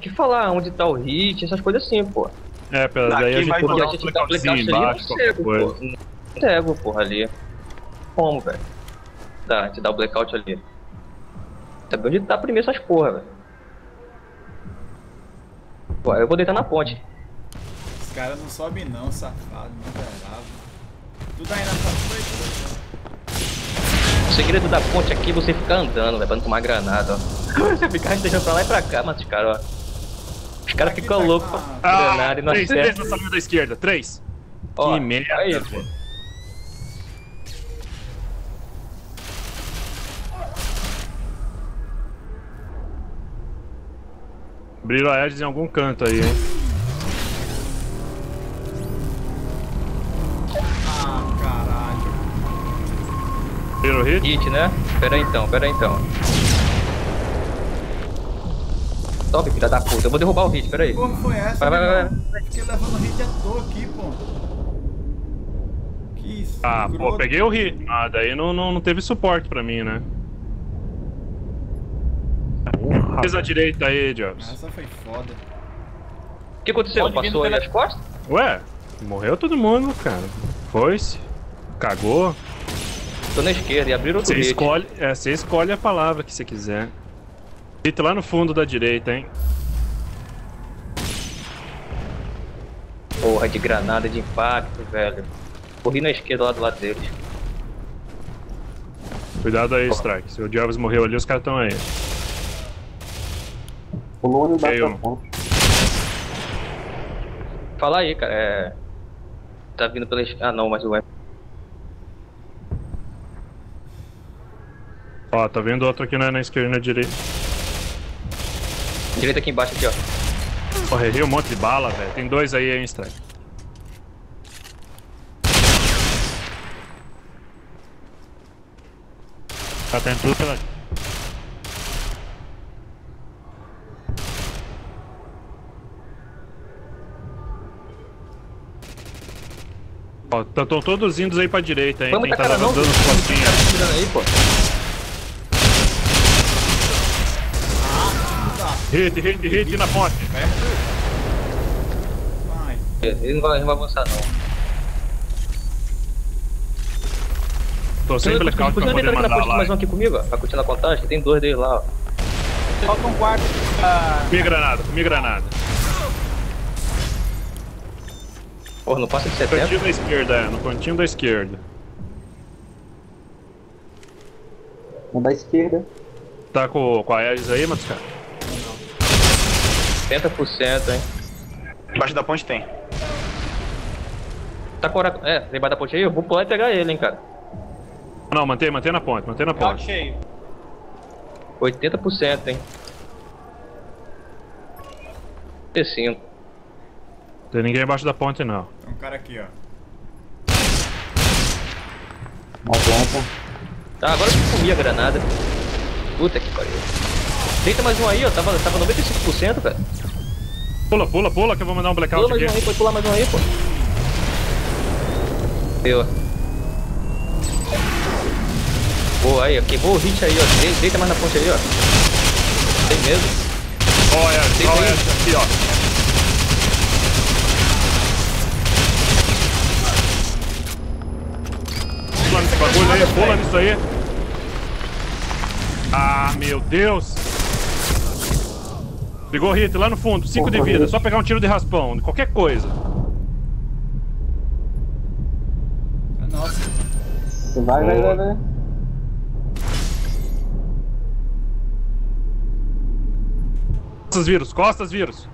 que falar onde tá o hit, essas coisas assim, pô. É, pera, daí a gente podia a botar gente dá blackoutzinho blackout ali, embaixo, cego, pô. Cego, porra, ali. Como, velho? Tá, a gente dá o blackout ali. Sabe onde tá primeiro essas porra, velho. Pô, eu vou deitar na ponte. Os caras não sobem não, safado, miserável. Tudo aí na tua frente, O segredo da ponte aqui é você ficar andando, velho, pra não tomar granada, ó. Você ficar deixando pra lá e pra cá, mas os caras, ó. Os caras ficam loucos pra a- granada e não três, três na salinha da esquerda, três. Ó, que merda, aí, velho. Abriram a Edge em algum canto aí, hein? Ah, caralho. Abriram o hit? Hit, né? Pera aí então, pera aí então. Top, filha da puta. Eu vou derrubar o hit, pera aí. Que porra foi essa, Vai, vai, meu vai, irmão? Fiquei levando hit à toa aqui, pô. Que isso. Ah, pô, peguei o hit. Ah, daí não, não, não teve suporte pra mim, né? Porra, Fez a direita aí, Jobs. Essa foi foda. O que aconteceu? Pode Passou aí as costas? Ué, morreu todo mundo, cara. Foi-se. Cagou. Tô na esquerda e abriram outro Você escolhe, é, você escolhe a palavra que você quiser. Hit lá no fundo da direita, hein? Porra de granada de impacto, velho. Corri na esquerda lá do lado deles. Cuidado aí, Strike. Se o Jarvis morreu ali, os caras estão aí. pulou Veio. pra ponte. Fala aí, cara. É. Tá vindo pela esquerda. Ah, não, mas o Ó, tá vendo outro aqui na, na esquerda e na direita. Direita aqui embaixo, aqui, ó. Porra, errei um monte de bala, velho. Tem dois aí, hein, Strike. Tá tendo tudo pela. Ó, estão todos indo aí pra direita, hein? Vamos Quem tá os caras tirando aí, pô. Hit, hit, hit na ponte. Vai. Ele não vai, não vai avançar, não. Tô sem Continua blackout pra poder mandar lá. mais um aqui comigo, ó. Pra continuar a contagem, tem dois dele lá, ó. Falta um quarto. Ah, Comi granada, comi granada. Porra, não passa de No 70. cantinho da esquerda, é. No cantinho da esquerda. Um da esquerda. Tá com, com a Ares aí, Matos, cara? 70%, hein. Embaixo da ponte tem. Tá com hora... É, debaixo da ponte aí, eu vou pular e pegar ele, hein, cara. Não, mantém, mantém na ponte, mantém na Rock ponte. cheio. 80%, hein. 35. Tem ninguém embaixo da ponte, não. Tem um cara aqui, ó. Uma planta. Tá, agora eu comi a granada. Puta que pariu. Deita mais um aí, ó. Tava, tava 95%, cara. Pula, pula, pula, que eu vou mandar um Pula blackout mais aqui. um aí, pode pular mais um aí, pô. Deu. Boa, aí, ó. Queimou o hit aí, ó. De- Deita mais na ponte aí, ó. Tem mesmo. Ó, ó, Deita aí. Ares, aqui, ó. Pula nesse bagulho aí, pula nisso aí. Ah, meu Deus. Pegou hit lá no fundo, 5 de vida, só pegar um tiro de raspão, qualquer coisa. Nossa. Vai, vai, vai, vai. Costas vírus, costas vírus.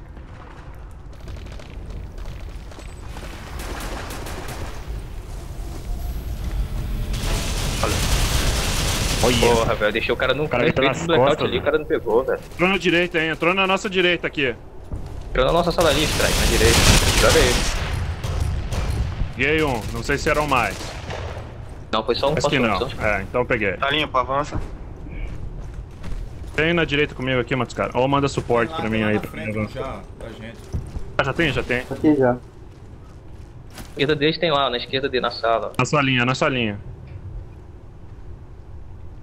Porra, velho. Deixei o cara no cara entrou efeito nas costas, ali, o cara não pegou, velho. Entrou na direita, hein? Entrou na nossa direita aqui. Entrou na nossa sala ali, strike, na direita. Joga ele. Peguei um, não sei se eram mais. Não, foi só um Acho que não. É, então peguei. Tá limpo, avança. Vem na direita comigo aqui, Matos, cara. Ou manda suporte Lá, pra tem mim aí. na pra frente mim. já, gente. Ah, já tem, já tem. Aqui já. esquerda deles tem lá, na esquerda dele na sala. Na sua linha, na sua linha.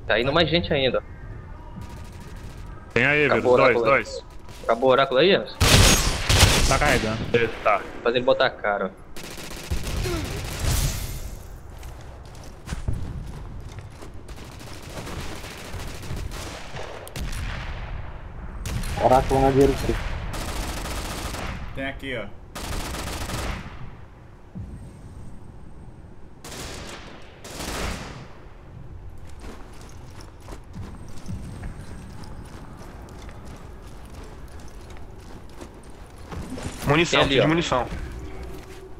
Tá indo mais gente ainda. ó. Tem aí, vírus. Dois, acabou. dois. Acabou o oráculo aí, Anderson? Tá carregando. Tá. Fazer ele botar a cara, ó. Oráculo na direita. Tem aqui, ó. Munição, ali, de munição.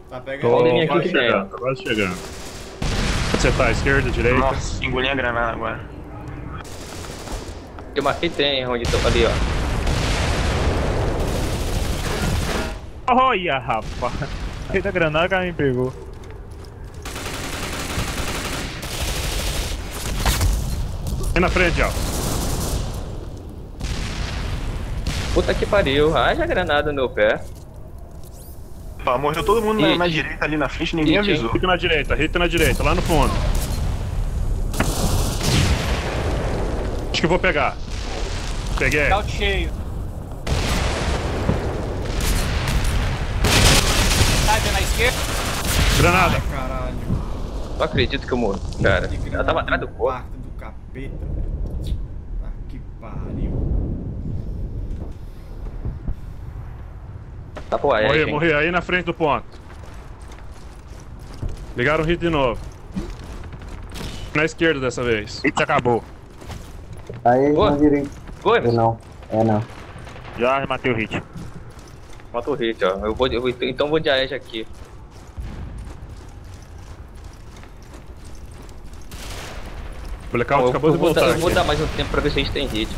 Tá Tô pegando. Olha minha aqui quase chegando, tô quase chegando. Onde você tá? Esquerda, direita? Nossa, engoli a granada agora. Eu marquei tem onde tô ali, ó. Olha, rapaz. Feita granada que ela me pegou. Aí na frente, ó. Puta que pariu. Haja granada no meu pé. Ó, morreu todo mundo na, na direita ali na frente, ninguém avisou. Fica na direita, hit na direita, lá no fundo. Acho que eu vou pegar. Peguei. Tá Scout cheio. Tá vendo à esquerda? Granada. Ai, caralho. Não acredito que eu morri, cara. Ela tava atrás do corpo. quarto do capeta. Tá que pariu. Tá pro Aed, Morri, hein? morri. Aí na frente do ponto. Ligaram o hit de novo. Na esquerda dessa vez. Hit acabou. Aí Boa. na direita. Foi, não. É não. Já matei o hit. Mata o hit, ó. Eu vou, eu vou- então eu vou de Aed aqui. O blackout acabou eu de dar, voltar. eu vou dar mais um tempo pra ver se a gente tem hit.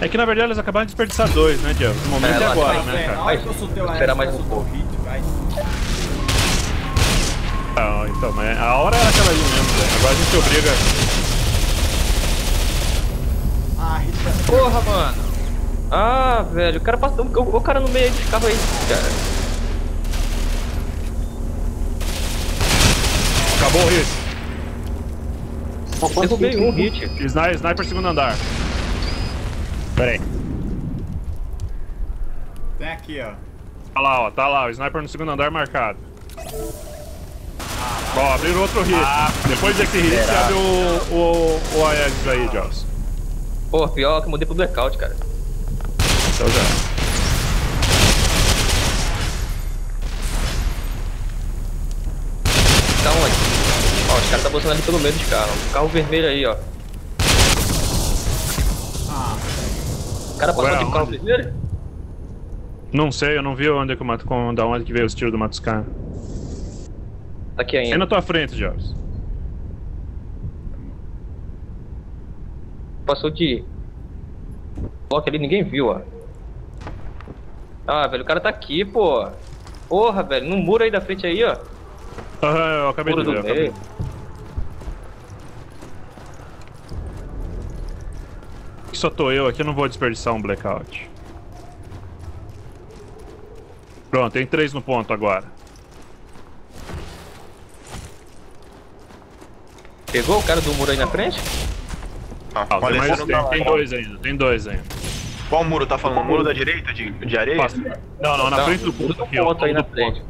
É que na verdade eles acabaram de desperdiçar dois, né, Diego? No momento É, é lá agora, né, É, cara? na hora que eu soltei o Espera AS, mais um pouco. vai. Não, então, mas a hora era aquela ali mesmo, velho. Agora a gente obriga. Ah, Rita. Porra, mano. Ah, velho. O cara passou. O, o cara no meio desse carro aí, cara. Acabou o hit. Derrubei um hit. Sniper, sniper segundo andar. Pera aí. Tem aqui, ó. Tá lá, ó. Tá lá. O sniper no segundo andar marcado. Ó, abriram outro hit. Depois desse hit, você abre o, o, o Aedes aí, Joss. Pô, pior que eu mudei pro blackout, cara. Então já. Tá onde? Ó, os caras tá botando ali pelo meio dos carros. Carro vermelho aí, ó. O cara passou Ué, o carro vermelho? Não sei, eu não vi onde é que o Mato, com, da onde que veio os tiros do Matuscan. Tá aqui ainda. na tua frente, Joss. Passou de. Bloco ali, ninguém viu, ó. Ah, velho, o cara tá aqui, pô. Porra, velho, no muro aí da frente aí, ó. Aham, eu acabei Muro de ver. do eu acabei. meio. Que só tô eu aqui, eu não vou desperdiçar um blackout. Pronto, tem três no ponto agora. Pegou o cara do muro aí na frente? Ah, Ah, tem, mais, tem, tá tem dois ainda, tem dois ainda. Qual muro tá falando? O muro da direita de, de areia? Passa. Não, não, na Não, frente do ponto aqui, ó. ponto aí do na frente.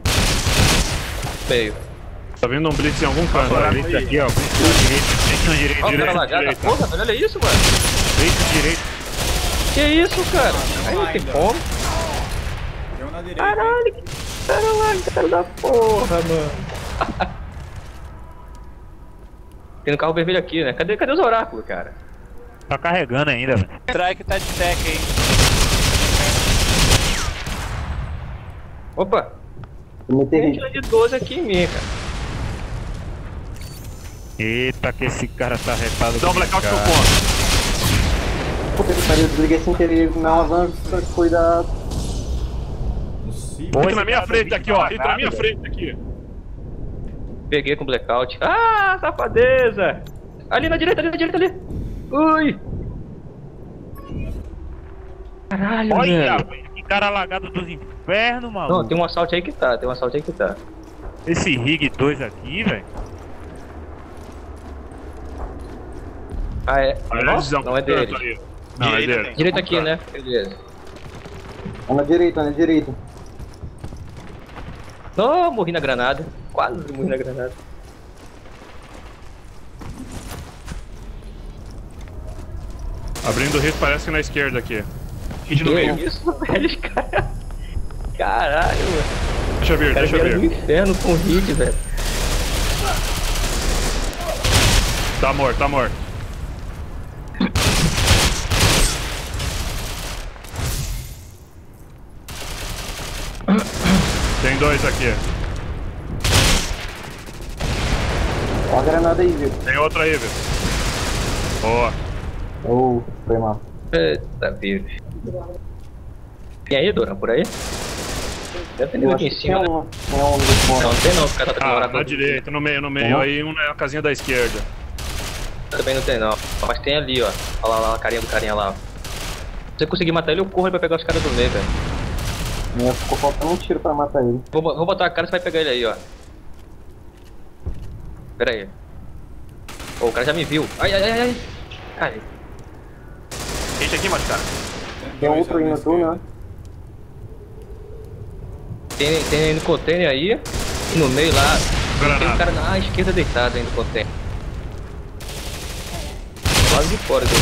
Meio. Tá vendo um blitz em algum canto ali. blitz aqui, ó. Blitz na direita. Blitz na direita. Ó, Direita, olha isso, mano. Na direita. Que isso, cara? Aí não tem como. tem um na direita. hein? Caralho, que cara lagado da porra, mano. Tem no carro vermelho aqui, né? Cadê, cadê os oráculos, cara? Tá carregando ainda, velho. Strike tá de tech aí. Opa, tem de 12 aqui em mim, cara. Eita, que esse cara tá retado. Dá um blackout no cara. ponto. Puta que pariu, eu desliguei sem querer na alavanca, cuidado. Esse na minha do frente aqui, ó. Hit na minha frente aqui. Peguei com blackout. Ah, safadeza! Ali na direita, ali na direita, ali. Ui! Caralho, Olha, velho. que cara lagado dos infernos, maluco. Não, tem um assalto aí que tá, tem um assalto aí que tá. Esse rig 2 aqui, velho. Ah, é? Olha Nossa, não é dele. aí. Não, é Direita dele. tem. Direito aqui, né? Beleza. Tá na direita, na direita. Não, morri na granada. Quase morri na granada. Abrindo o hit parece que na esquerda aqui. Hit no Que meio. isso, velho, os caras. Caralho, mano. Deixa eu ver, deixa eu ver. inferno com hit, velho. Tá morto, tá morto. Tem dois aqui. Ó a granada aí, viu? Tem outro aí, viu? Boa. Ô, foi mal. Eita, vive. Tem aí, Dora, por aí? Deve ter aqui em cima, tem né? tem um. Não, não tem não, o cara tá com Ah, na direita, no meio, no meio. Uhum. Aí um na casinha da esquerda. Também não tem não. Mas tem ali, ó. Olha lá, lá a carinha do carinha lá. ó. Se você conseguir matar ele, eu corro pra pegar os caras do meio, velho. Minha ficou faltando um tiro pra matar ele. Vou, vou botar a cara e você vai pegar ele aí, ó. Pera aí. Ô, o cara já me viu. Ai, ai, ai, ai. Ai, aqui, mas cara. Tem outro aí no na túnel, né? tem, tem no container aí. E no meio lá. Tem um cara na esquerda deitado aí no container. Quase de fora do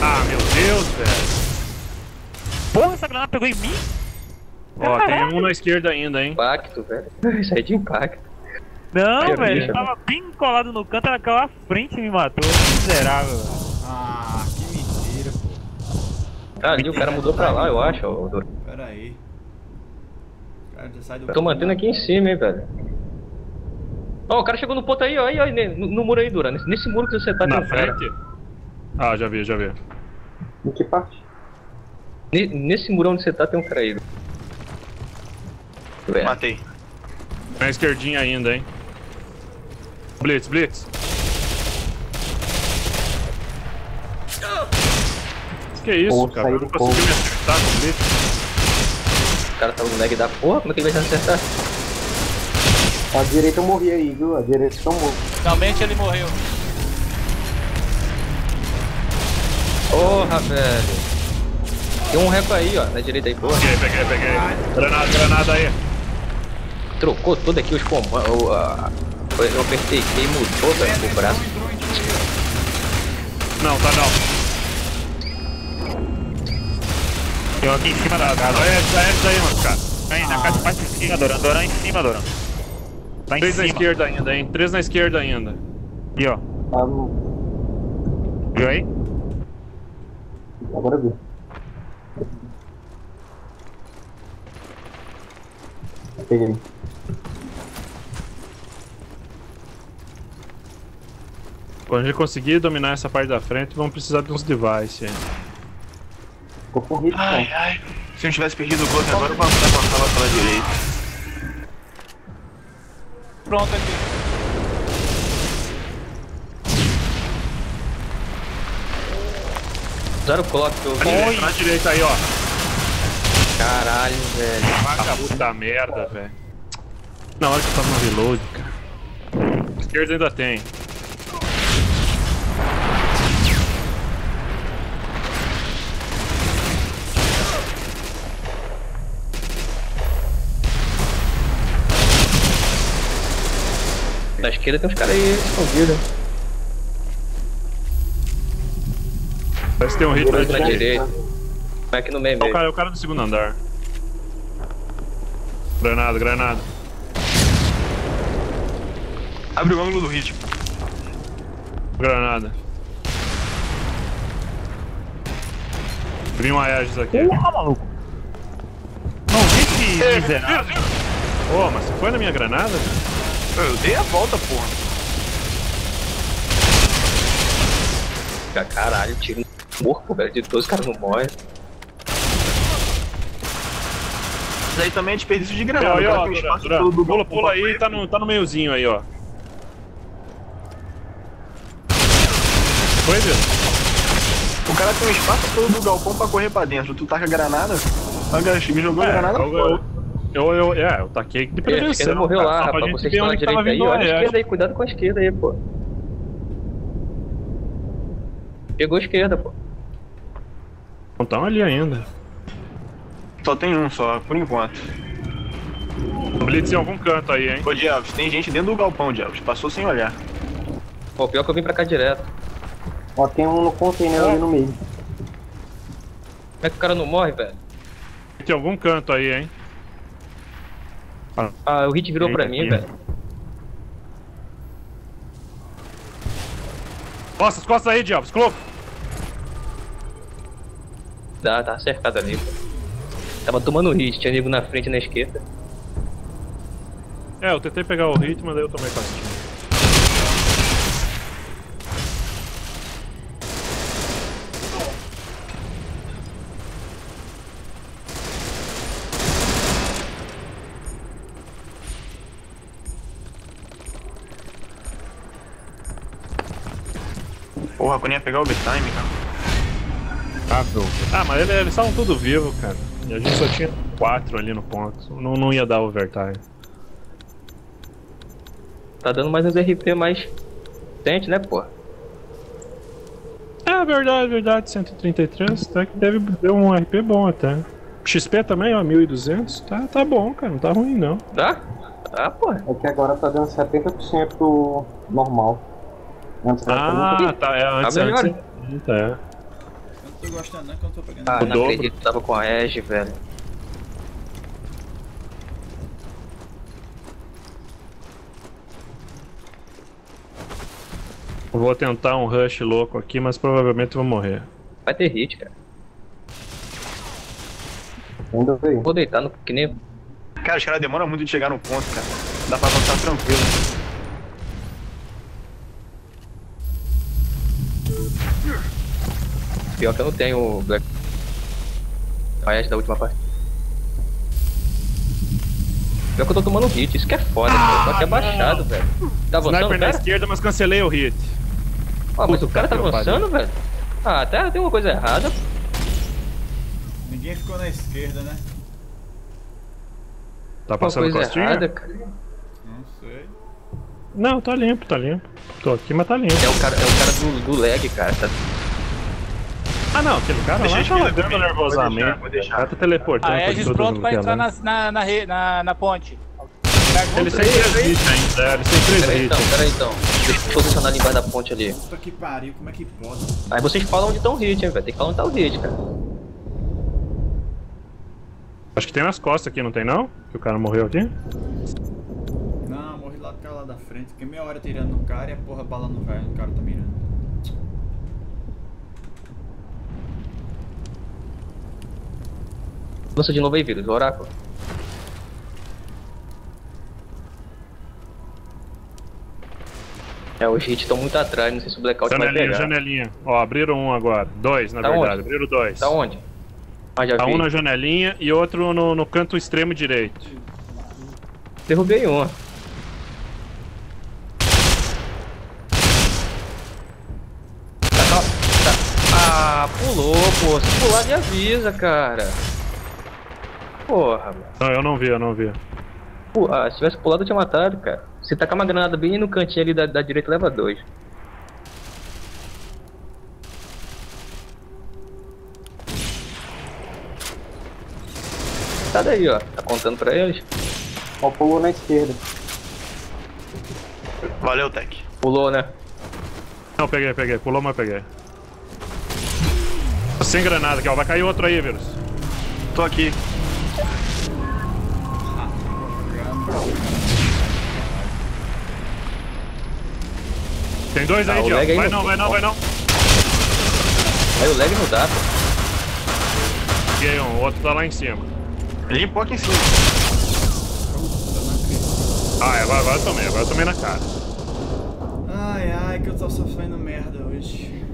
Ah, meu Deus, velho. Porra, essa granada pegou em mim? Ó, tem um na esquerda ainda, hein? impacto, velho. Isso aí é de impacto. Não, Que velho, eu tava bem colado no canto, ela caiu à frente e me matou. Miserável. Ah, que mentira, pô. Ah, ali o cara mudou pra lá, eu acho. ô, Dora. Pera aí. O cara já sai do Eu tô mantendo aqui em cima, hein, velho. Ó, o cara chegou no ponto aí, ó, aí, ó, no, no muro aí, Dura. Nesse, nesse muro que você tá, Na um cara. frente? Ah, já vi, já vi. Em que parte? Ne- nesse muro onde você tá, tem um cara aí. Velho. Matei. Na esquerdinha ainda, hein? Blitz, Blitz. Que isso, Pô, cara? saí Não fogo. me acertar com Blitz. O cara tá no lag da porra, como é que ele vai se acertar? A direita eu morri aí, viu? A direita tomou. Finalmente ele morreu. Porra, velho. Tem um reco aí, ó, na direita aí, porra. Peguei, peguei, peguei. Granada, granada aí. Trocou tudo aqui os comandos. o- a- Eu apertei e mudou, velho, o braço. Entrou, entrou, entrou. Não, tá não. Tem um aqui em cima da casa. Olha essa, essa aí, mano, cara. Aí, na casa mais em cima, Doran. Doran em cima, Doran. Tá em Três na cima. esquerda ainda, hein? Três na esquerda ainda. Aqui, ó. Viu aí? Agora viu. Peguei. Quando a gente conseguir dominar essa parte da frente, vamos precisar de uns devices aí. Ficou com Ai, cara. ai. Se eu não tivesse perdido o gol agora, o bagulho passava pela direita. Pronto aqui. Usaram o clock eu na direita aí, ó. Caralho, velho. Ah, puta merda, velho. Na hora que eu tava no reload, cara. Esquerda ainda tem. Na esquerda tem uns caras aí escondidos. Parece que tem um hit na Na direita. direita. Vai aqui no meio É o cara, é o cara do segundo andar. Granada, granada. Abre o ângulo do hit. Granada. Abri um Aegis aqui. Porra, maluco. Não, esse miserável. Ô, mas você foi na minha granada? Eu dei a volta, porra. Caralho, tiro no corpo, velho. De todos os caras não morrem. Isso aí também é desperdício de Aí, granada. ó, o cara ó, tem um Duran, espaço Duran. todo do Pula, pula pra aí, tá no, tá no meiozinho aí, ó. Foi, Deus? O cara tem um espaço todo do galpão pra correr pra dentro. Tu taca granada, taca, me jogou a granada eu, fora. eu, eu, eu, é, eu taquei de A prevenção. esquerda morreu cara, lá, só pra rapaz. Vocês ver estão na que tava direita aí, olha a esquerda aí. Cuidado com a esquerda aí, pô. Pegou a esquerda, pô. Não estão ali ainda. Só tem um só, por enquanto. Blitz em algum canto aí, hein? Ô, Diabos, tem gente dentro do galpão, Diabos. Passou sem olhar. Pô, pior que eu vim pra cá direto. Ó, tem um no container ali no meio. Como é que o cara não morre, velho? Tem algum canto aí, hein? Ah, o hit virou Eita, pra mim, velho. Costas, costas aí, Diabos. Coloco. Tá, tá cercado ali, pô. Tava tomando hit, tinha nego na frente e na esquerda. É, eu tentei pegar o hit, mas daí eu tomei castigo. Porra, quando ia pegar o overtime, cara. Ah, mas ele- eles estavam tudo vivos, cara. E a gente só tinha quatro ali no ponto. Não, não ia dar overtime. Tá dando mais uns RP mais. Sente, né, pô? É verdade, verdade. 133, até que deve deu um RP bom até. XP também, ó, 1200. Tá, tá bom, cara. Não tá ruim, não. Tá? Tá, pô. É que agora tá dando 70% normal. Antes Ah, 30. tá. É, antes Tá melhor. 130, é. Tô gostando não que eu tô pegando. Ah, O não dobro. acredito, tava com a Edge, velho. Vou tentar um rush louco aqui, mas provavelmente vou morrer. Vai ter hit, cara. Ainda veio. Vou deitar no que nem. Cara, os caras demoram muito de chegar no ponto, cara. Dá pra avançar tranquilo. Pior que eu não tenho o Black. A Edge da última parte. Pior que eu tô tomando hit, isso que é foda, cara. Tô aqui abaixado, velho. Tá avançando, Sniper na cara? esquerda, mas cancelei o hit. Ah, mas o cara tá que avançando, velho? Ah, até tem uma coisa errada. Ninguém ficou na esquerda, né? Tá passando coisa costinha? errada, cara. Não sei. Não, tá limpo, tá limpo. Tô aqui, mas tá limpo. É o cara, é o cara do, do lag, cara. Tá... Ah não, aquele cara Deixa lá tá comigo, nervosamente. pode deixar, cara tá teleportando. A pra Aegis todo pronto pra é entrar na, na, na, na, na ponte. Têm três hits ainda, é, eles têm três Pera aí hits. então, pera aí então. Deixa eu posicionar ali embaixo da ponte ali. Puta que pariu, como é que pode? Aí vocês falam onde tá o hit, hein, velho. Tem que falar onde tá o hit, cara. Acho que tem nas costas aqui, não tem não? Que o cara morreu aqui? Não, morri lá do cara lá da frente. Fiquei meia hora tirando no cara e a porra bala não vai. O cara tá mirando. Lança de novo aí, vírus, oráculo. É, os hits estão muito atrás, não sei se o blackout vai Janelinha, pegar. janelinha. Ó, abriram um agora. Dois, na Tá verdade. onde? Abriram dois. Tá onde? Ah, já Tá vi. um na janelinha e outro no, no canto extremo direito. Derrubei um. Tá, tá. Ah, pulou, pô. Se pular, me avisa, cara. Porra, mano. Não, eu não vi, eu não vi. Pô, ah, se tivesse pulado, eu tinha matado, cara. Se tacar uma granada bem no cantinho ali da, da direita, leva dois. Tá daí, ó. Tá contando pra eles. Ó, pulou na esquerda. Valeu, Tech. Pulou, né? Não, peguei, peguei. Pulou, mas peguei. Sem granada aqui, ó. Vai cair outro aí, vírus. Tô aqui. Tem dois Ah, aí, o Diego. lag aí Vai não- vai não, vai não. Aí o lag não dá, pô. Peguei um, o outro tá lá em cima. Limpou aqui em cima. Ah, agora, agora eu tomei, agora eu tomei na cara. Ai, ai, que eu tô sofrendo merda hoje.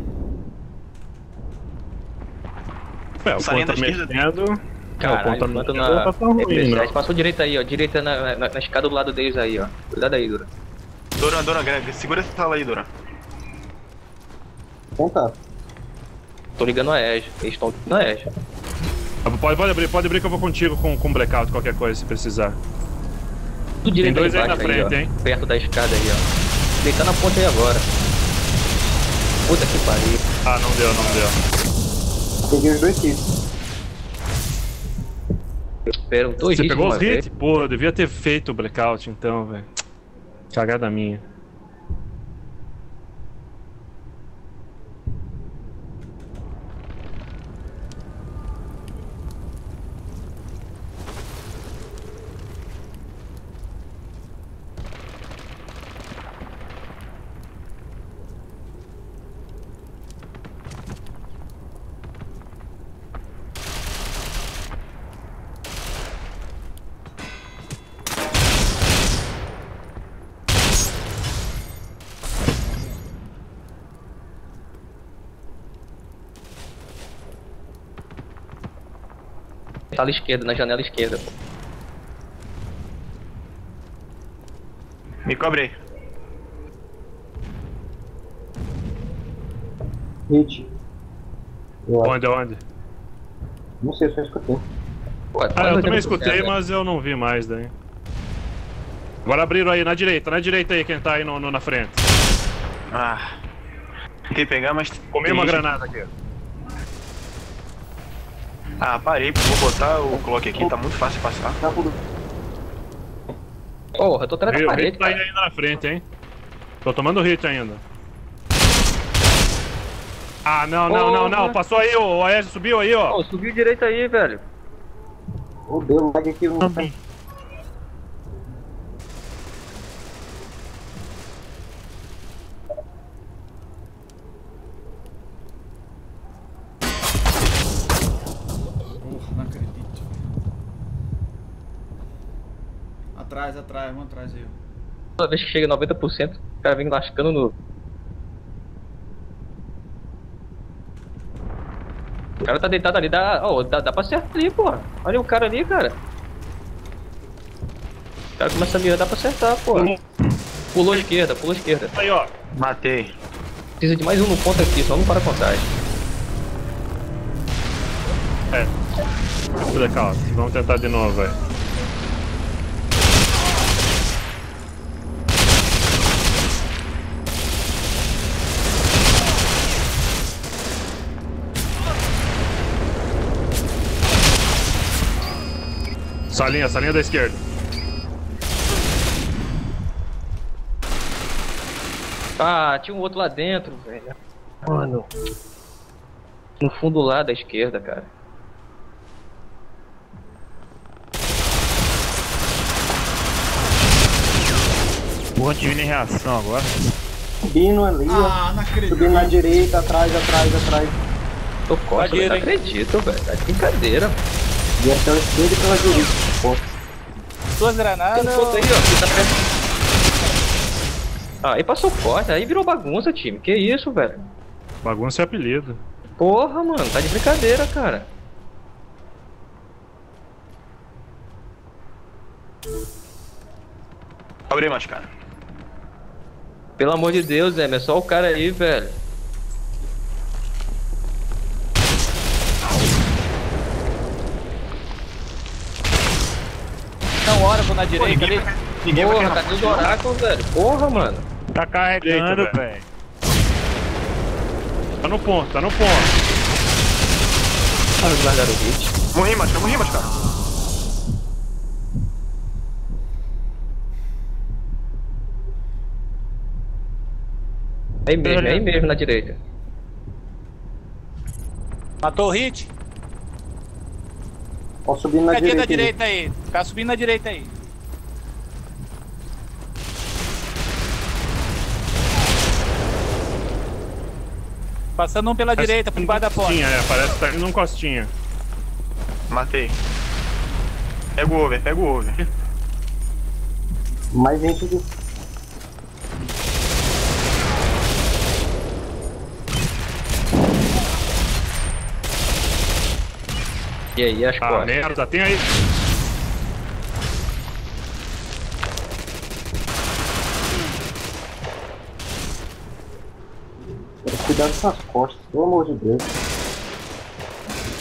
É, o ponto esquerda. mexendo. O Caralho, enquanto mexendo na... tá ruim, É, não. passou direita aí, ó. Direita na, na, na escada do lado deles aí, ó. Cuidado aí, Dura. Doran, Doran, Greg, segura essa sala aí, Doran. Tentar. Tô ligando a Edge. Eles estão ligando a Edge. Ah, Pode, pode abrir, pode abrir que eu vou contigo com, com blackout, qualquer coisa, se precisar. Tudo direito dois aí embaixo na frente, ó, hein? Perto da escada aí, ó. Deitar na ponte aí agora. Puta que pariu. Ah, não deu, não deu. Peguei os dois hits. Você pegou os hits? Pô, eu devia ter feito o blackout então, velho. Cagada minha. Sala esquerda, na janela esquerda. pô. Me cobrei. Hit. Onde, onde? Não sei se eu escutei. Pô, Ah, eu também 80%, escutei, né? mas eu não vi mais daí. Agora abriram aí, na direita, na direita aí, quem tá aí no, no- na frente. Ah. Tentei pegar, mas. Comi uma gente- granada aqui. Ah, parei, vou botar o clock aqui, tá muito fácil de passar. Porra, eu tô atrás da Viu? O parede, hit tá aí cara. ainda na frente, hein? Tô tomando hit ainda. Ah, não, não, não, não. Porra. Passou aí, o Aécio subiu aí, ó. Pô, subiu direito aí, velho. Oh, deu lag aqui. Não tem. Porra, não acredito. Atrás, atrás, vamos atrás aí. Toda vez que chega 90%, o cara vem lascando no. O cara tá deitado ali, dá, ó, dá, dá pra acertar ali, pô. Olha o cara ali, cara. O cara começa a mirar, dá pra acertar, pô. Pulou esquerda, pulou esquerda. Aí, ó. Matei. Precisa de mais um no ponto aqui, só não para a contagem. É. Vamos tentar de novo, velho. Salinha, salinha da esquerda. Ah, tinha um outro lá dentro, velho. Mano. No fundo lá da esquerda, cara. Porra, tive em reação agora. Subindo ali, ó. Ah, não acredito. Subindo na direita, atrás, atrás, atrás. Tô costa, não acredito, velho. Tá de brincadeira. E até a esquerda e pela direita. Pô, Duas Tem granadas. um ponto aí, ó, que tá perto. Ah, aí passou forte, aí virou bagunça, time. Que isso, velho? Bagunça é apelido. Porra, mano, tá de brincadeira, cara. Cobrei mais, cara. Pelo amor de Deus, Zé, é só o cara aí, velho. Não, Oracle na Pô, direita ninguém ali. vai, ninguém Porra, fonte, não. oráculos, velho? Porra, mano. Tá carregando, velho. Tá no ponto, tá no ponto. Ah, eles largaram o hit. Morri, mas morri, cara. Aí mesmo, aí mesmo na direita. Matou o hit. Ó, subindo na direita. direita aí. Tá subindo na direita aí. Passando um pela direita, por debaixo da ponte. É, parece que tá indo um costinha. Matei. Pega o over, pega o over. Mais gente aqui. E aí, as Ah, costas. merda, tem aí. Cuidado com as costas, pelo amor de Deus.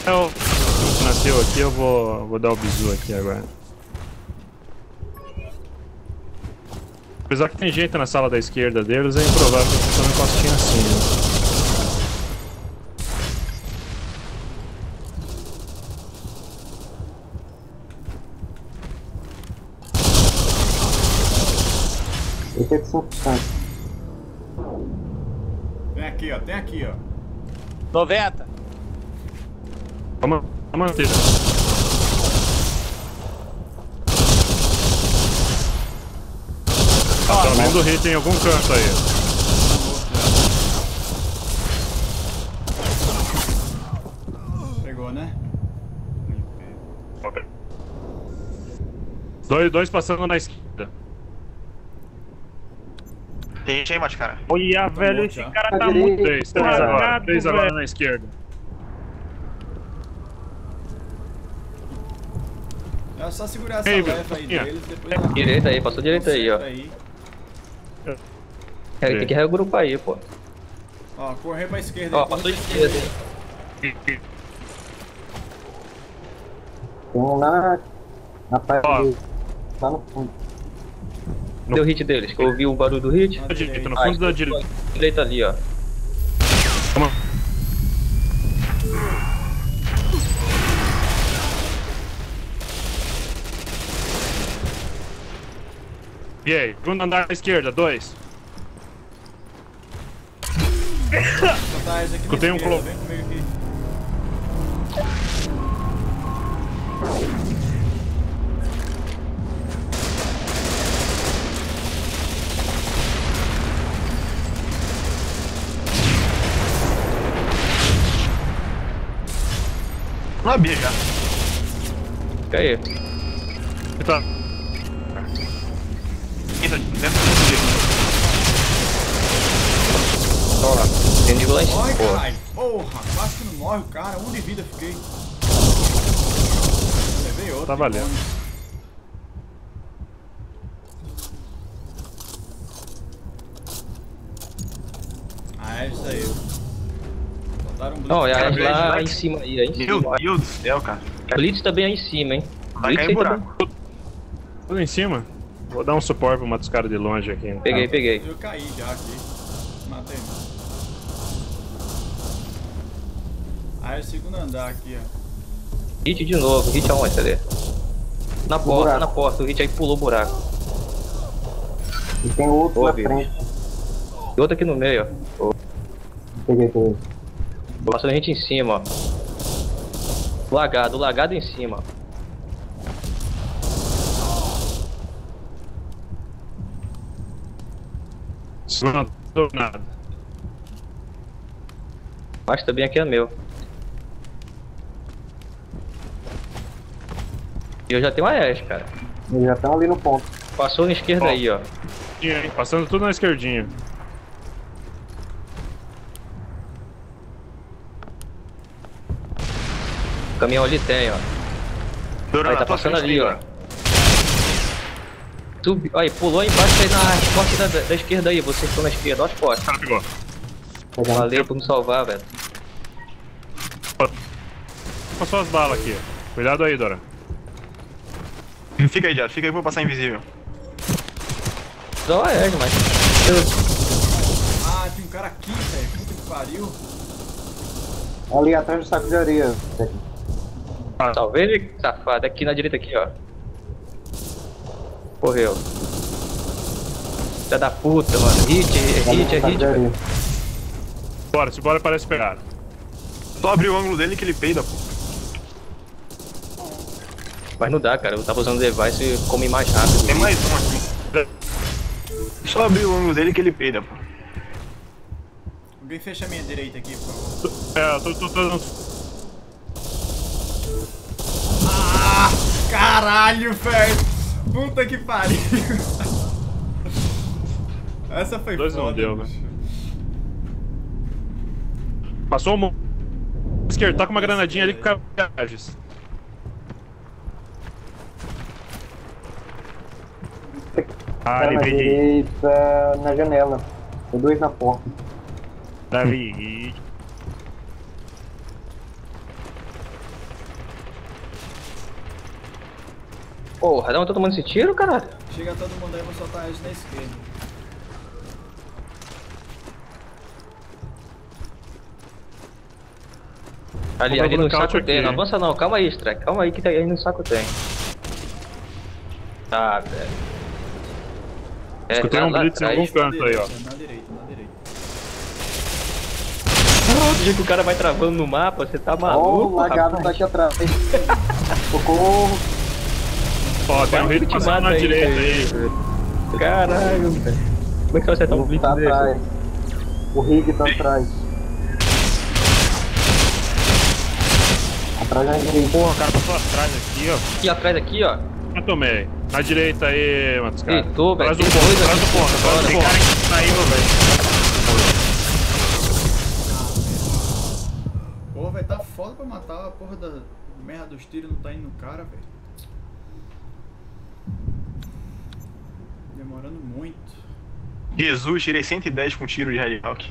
Eu nasceu aqui, eu vou, vou dar o bizu aqui agora. Apesar que tem gente na sala da esquerda deles, é improvável que eles estão em costinha assim. Né? 85%. Tem aqui, ó. Tem aqui, ó. 90. Vamos, vamos manter. Tá tomando hit em algum canto aí. Pegou, né? Dois, dois passando na esquerda. Tem gente aí, mate, cara. Olha, velho, esse cara Tá tá muito Três, três agora. estragado, Três agora velho. na esquerda. É só segurar essa Ei, leva aí Bruninho. deles, depois... Direita aí, passou direita aí, ó. Aí. É, tem que reagrupar aí, pô. Ó, correr pra esquerda. Ó, passou esquerda. Tem um na. Na praia Ó. dele. Lá no fundo. Deu hit deles, que eu ouvi o barulho do hit. Na direita, no Ah, fundo da direita. Direita ali, ó. E aí? Segundo andar à esquerda, dois. Escutei um esquerda, clo- Vem comigo aqui. Não abia já. Fica aí. Tá. Quinta, dentro do dele. Ó, tem nível lá em cima, Morre, caralho. Porra, quase que não morre o cara. Um de vida fiquei. Levei outro. Tá valendo. demônio. Ah, é isso aí. Um. Não, é grande lá em cima aí, aí em Meu cima. Deus do céu, cara. Blitz também aí em cima, hein. Vai Blitz cair aí buraco. também. Tudo em cima. Vou dar um suporte pra matar os caras de longe aqui. então. Peguei, peguei. Eu caí já aqui. Matei. Ah, é o segundo andar aqui, ó. Hit de novo, hit aonde, cadê? Na porta, buraco. na porta, o hit aí pulou o buraco. E tem outro Ô, na frente. E outro aqui no meio, ó. Peguei, peguei. Tô passando hit em cima, ó. Lagado, lagado em cima. não deu nada. Mas também aqui é meu. E eu já tenho a Ash, cara. Eles já estão ali no ponto. Passou na esquerda aí, ó. Passando tudo na esquerdinha. Caminhão ali tem, ó. Dora, Aí tá passando ali, ó. Subiu, aí pulou embaixo aí nas costas da, da esquerda aí, você ficou na esquerda, ó as O costas. cara pegou. Valeu por me salvar, velho. Passou as balas aqui. Cuidado aí, Dora. Fica aí, Diário. Fica aí pra eu passar invisível. O Ash, mas. Ah, tem um cara aqui, velho. Puta que pariu. Ali atrás do saco de areia. Salvei ele, safado. Aqui na direita, aqui, ó. Correu. Filha da puta, mano. Hit, hit, é hit. Bora, se bora parece pegar. Só abrir o ângulo dele que ele peida, pô. Mas não dá, cara. Eu tava usando o device e come mais rápido. Tem mais um aqui. Só abrir o ângulo dele que ele peida, pô. Alguém fecha a minha direita aqui, por favor. É, eu tô, tô, tô dando. Ah, caralho, velho. Puta que pariu. Essa foi Dois não foda. deu, bicho. Passou o mo- esquerdo, tá com uma granadinha ali com cabagens. Ah, ele na veio direita, na janela. Tem dois na porta. Davi. Porra, não tô tomando esse tiro, caralho. Chega todo mundo aí, vou soltar eles na esquerda. Ali, ali no saco aqui, tem. Não avança não, calma aí, Strike. Calma aí que tá aí no saco tem. Tá, velho. É, Escutei lá- um blitz em algum canto aí, ó. Na direita, na direita. Que o cara vai travando no mapa, você tá Ó, maluco, o lagado tá aqui atrás. Socorro. Ó, tem um hit te passando mata na aí, direita velho. aí. Caralho, velho. Como é que você vai acertar um blitz Tá desse? atrás. O Rig tá atrás. Atrás da direita. Porra, o cara passou atrás aqui, ó. Aqui atrás, aqui, ó. Já tomei. Na direita aí, Matos, cara. Tô, velho. Traz o Tem ponto, traz aqui o ponto, traz o fora. ponto. Cara que saiu, velho. Porra, vai tá foda pra matar a porra da merda dos tiros não tá indo no cara, velho. Demorando muito. Jesus, tirei 110 com tiro de Red Hawk.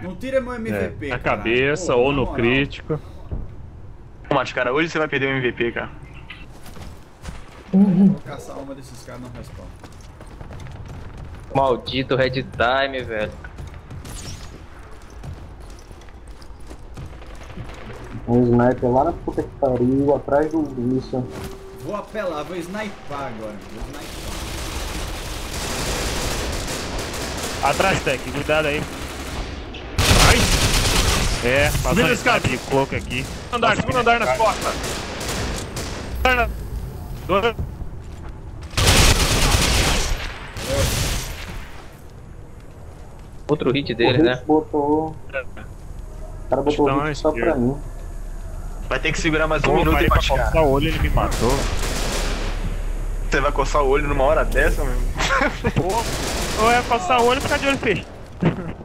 Não tira meu É, MVP, na caralho. cabeça Porra, ou na no moral. crítico. Mas, cara, hoje você vai perder o MVP, cara. Vou caçar uma desses caras no respawn. Maldito Red Time, velho. Um sniper lá na puta que pariu, atrás do bicho. Vou apelar, vou snipar agora. Vou snipar. Atrás, Tech, cuidado aí. Ai! É, passou Vira um esse cara. sniper de cloak aqui. Andar, segundo andar nas costas. Andar na- Dois. Outro hit dele, né? botou. O cara botou o Rig só esquerda. pra mim. Vai ter que segurar mais um Pô, minuto e pra machucar. coçar o olho ele me matou. Você vai coçar o olho numa hora dessa, meu? Ou é coçar o olho e ficar de olho fechado.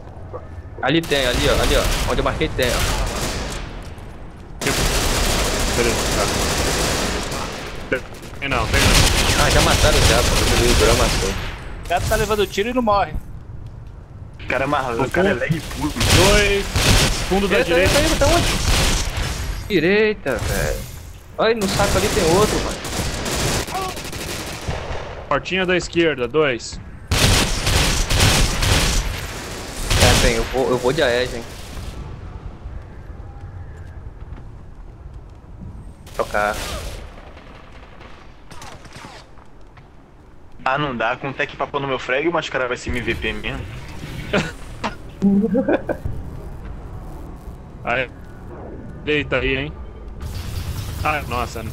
Ali tem, ali, ó. Ali, ó. Onde eu marquei tem, ó. Beleza, tá. Tem não, tem não. Ah, já mataram já, pô. Beleza, já matou. O cara tá levando tiro e não morre. O cara é mais o cara é lag puro. Dois. Fundo da Eita, direita. eita, eita, tá onde? Direita, velho. Olha, no saco ali tem outro, mano. Portinha da esquerda, dois. É, bem, eu vou, eu vou de Aege, hein. Trocar. Ah, não dá. Com o tech papo no meu frag, o cara vai ser MVP mesmo. Aí. Deita aí, hein. Ah, nossa.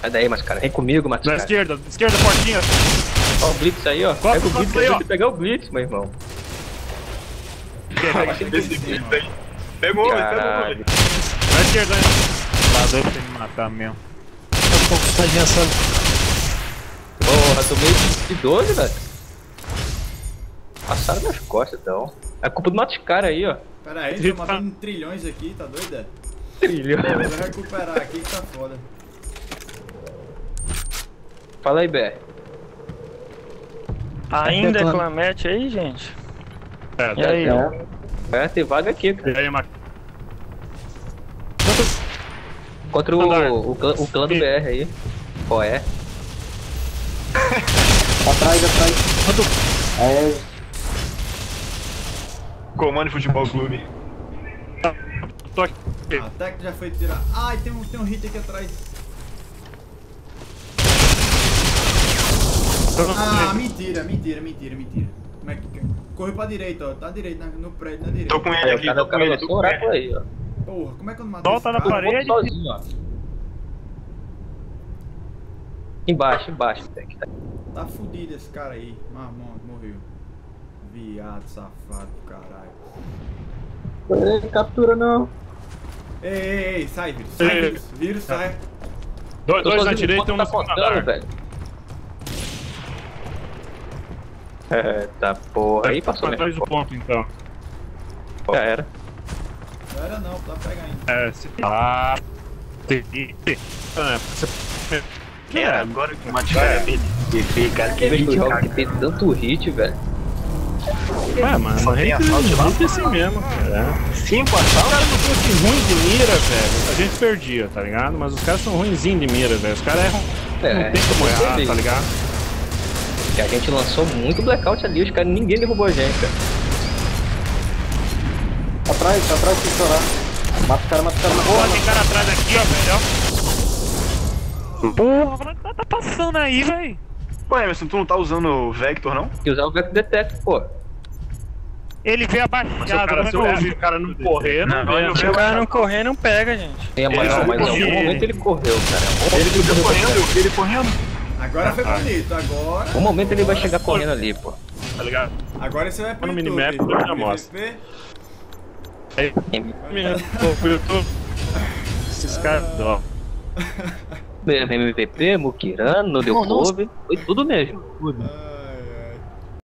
Sai daí, mas cara. Vem comigo, Na Matheus. esquerda, esquerda, portinha. Ó o Blitz aí, ó. Costa, Pega o Blitz aí, aí, ó. ó. pegar o Blitz, meu irmão. Esse blitz aí. Pegou, ele pegou, Caralho. velho. Na esquerda, hein. Tá doido pra me matar mesmo. Porra, tomei de 12, velho. Passaram nas costas, então. É culpa do nosso cara aí, ó. Pera aí, tô matando trilhões aqui, tá doido? é? Trilhão. Vou recuperar aqui que tá foda. Fala aí, Bé. Ainda é Clamete aí, gente? É, E aí? É. Vai ter vaga aqui, cara. E aí, Mac... Contra Andar. o, o, clã, o clã do BR aí. Qual é? Atrás, atrás. É, Comando Futebol Clube. Tô aqui. Até que já foi tirar. Ai, tem um, tem um hit aqui atrás. Ah, mentira, mentira, mentira, mentira. Como é que. Correu pra direita, ó. Tá à direita, na- no prédio, na direita. Tô com ele aqui, tô o com ele, tô com ele. aí, ó. Porra, como é que eu não matei Solta na cara? parede. Sozinho, ó. Embaixo, embaixo. Tec. Tá fudido esse cara aí. Marmão, morreu. Viado, safado do caralho. é, captura não. Ei, ei, ei, sai, vírus. Sai, Ei. vírus. Vírus, sai. Dois, dois na direita e um tá no segundo contando, andar. velho. É, tá porra. Aí passou Atrás mesmo. do ponto, então. Já era. Não era não, dá pra pegar ainda. É, se... Ah... Tem... É. É, agora que o Matheus é MVP, cara. Que jogo cara. que tem tanto hit, velho. É, mano, Só a tem gente assalto lá. é assim mesmo, cara. Cinco Os assaltos? caras não fossem ruins de mira, velho, a gente perdia, tá ligado? Mas os caras são ruinzinhos de mira, velho. Os caras erram. É, não tem como errar, tá ligado? Que a gente lançou muito blackout ali, os caras, ninguém derrubou a gente, cara. Atrás, atrás, tem que chorar. Mata o cara, mata o cara, mata o Porra, cara. tem cara atrás aqui, ó, velho. ó. Porra, como é que tá, tá passando aí, véi? Pô, Emerson, tu não tá usando o Vector, não? Que usar o Vector Detect, pô. Ele veio Mas se o abaixado, cara, como é se eu vi? o cara não correr, não, Não, né? Se o cara não correr, não pega, gente. É, mas não, mas em algum momento ele correu, cara. Ele ele correu. correndo, ele correndo. Agora foi bonito, agora. Algum momento ele vai chegar correndo ali, pô. Tá ligado? Agora você vai pro No YouTube. minimap, eu já mostro. PVP. Pô, pro YouTube. Esses caras. ó. MVP, Mukirano, deu nossa. Foi tudo mesmo. Ah,